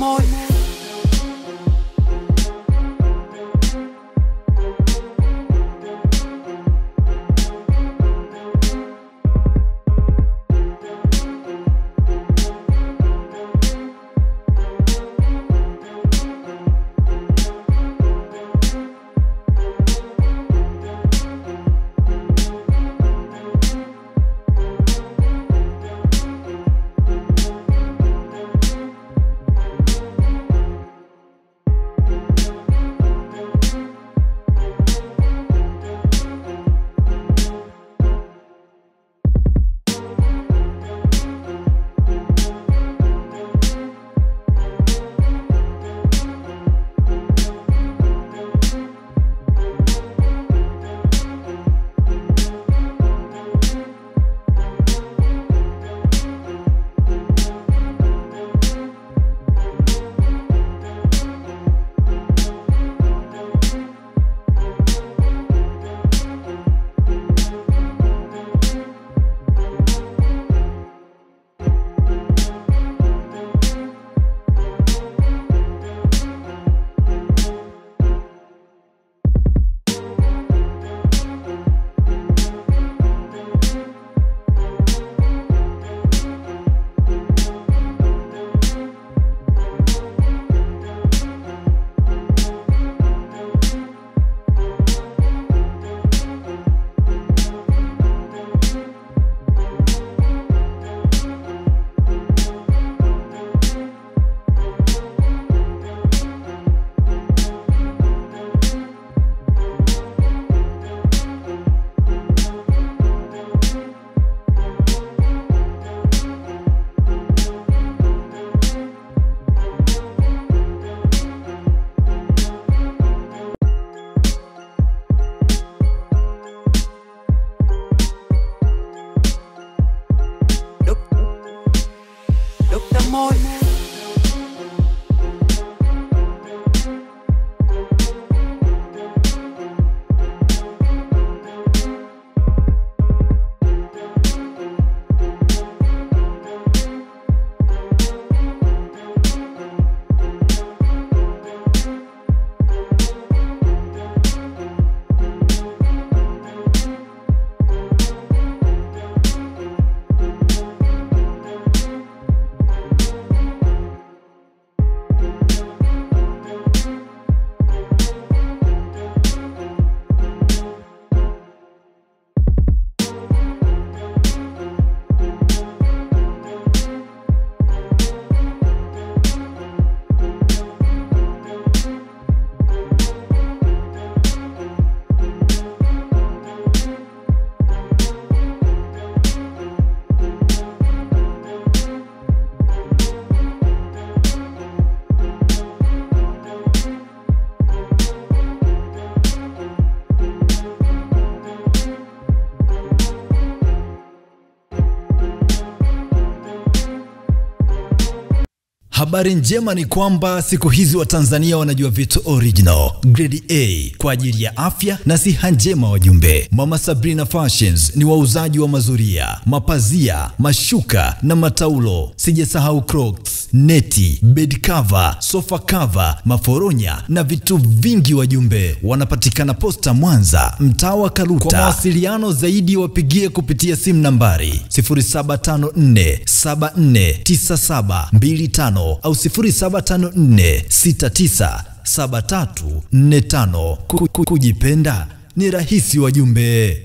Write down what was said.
more. amor. Habari njema ni kwamba siku hizi Watanzania wanajua vitu original grade A kwa ajili ya afya na siha njema. Wajumbe, Mama Sabrina Fashions ni wauzaji wa mazuria, mapazia, mashuka na mataulo. Sijasahau Crocs, neti, bed cover, sofa cover, maforonya na vitu vingi. Wajumbe, wanapatikana Posta Mwanza, mtaa wa Kaluta. Kwa mawasiliano zaidi wapigie kupitia simu nambari 0754749725 au 0754697345. Ku- ku- Kujipenda ni rahisi wajumbe.